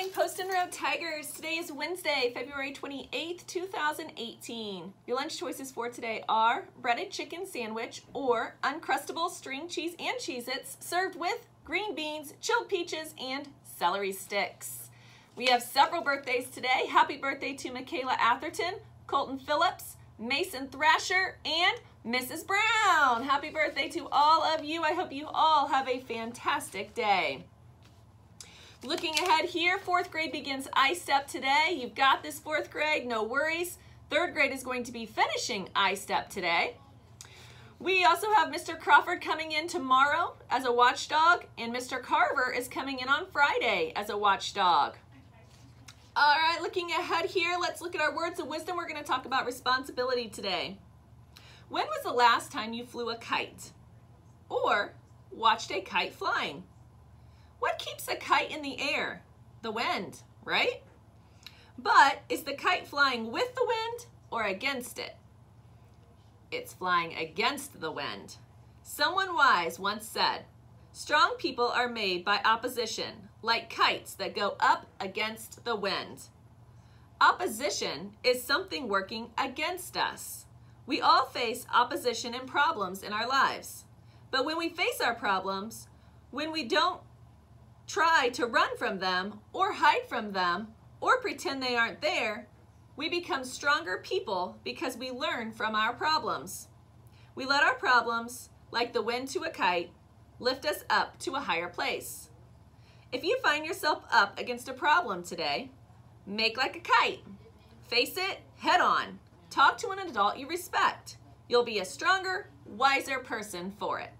morning, Poston Road Tigers. Today is Wednesday, February 28th, 2018. Your lunch choices for today are breaded chicken sandwich or Uncrustable string cheese and Cheez-Its served with green beans, chilled peaches, and celery sticks. We have several birthdays today. Happy birthday to Michaela Atherton, Colton Phillips, Mason Thrasher, and Mrs. Brown. Happy birthday to all of you. I hope you all have a fantastic day. Looking ahead here, fourth grade begins I-STEP today. You've got this fourth grade, no worries. Third grade is going to be finishing I-STEP today. We also have Mr. Crawford coming in tomorrow as a watchdog, and Mr. Carver is coming in on Friday as a watchdog. All right, looking ahead here, let's look at our words of wisdom. We're going to talk about responsibility today. When was the last time you flew a kite or watched a kite flying? What keeps a kite in the air? The wind, right? But is the kite flying with the wind or against it? It's flying against the wind. Someone wise once said, strong people are made by opposition, like kites that go up against the wind. Opposition is something working against us. We all face opposition and problems in our lives. But when we face our problems, when we don't try to run from them or hide from them or pretend they aren't there, we become stronger people because we learn from our problems. We let our problems, like the wind to a kite, lift us up to a higher place. If you find yourself up against a problem today, make like a kite. Face it head on. Talk to an adult you respect. You'll be a stronger, wiser person for it.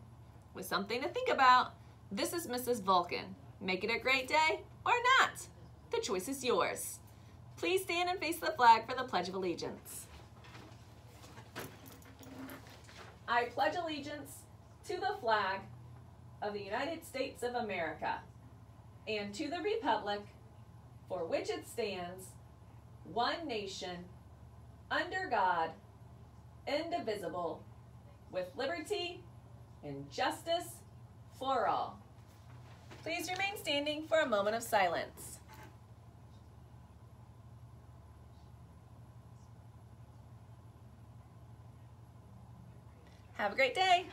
With something to think about, this is Mrs. Vulcan. Make it a great day or not. The choice is yours. Please stand and face the flag for the Pledge of Allegiance. I pledge allegiance to the flag of the United States of America and to the republic for which it stands, one nation, under God, indivisible, with liberty and justice for all. Please remain standing for a moment of silence. Have a great day.